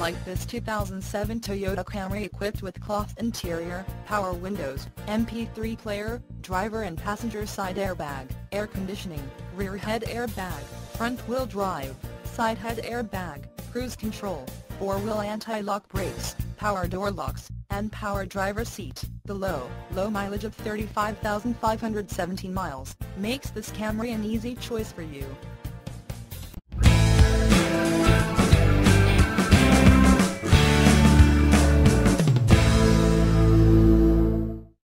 like this 2007 Toyota Camry equipped with cloth interior, power windows, MP3 player, driver and passenger side airbag, air conditioning, rear head airbag, front wheel drive, side head airbag, cruise control, four-wheel anti-lock brakes, power door locks, and power driver seat. The low, low mileage of 35,517 miles makes this Camry an easy choice for you.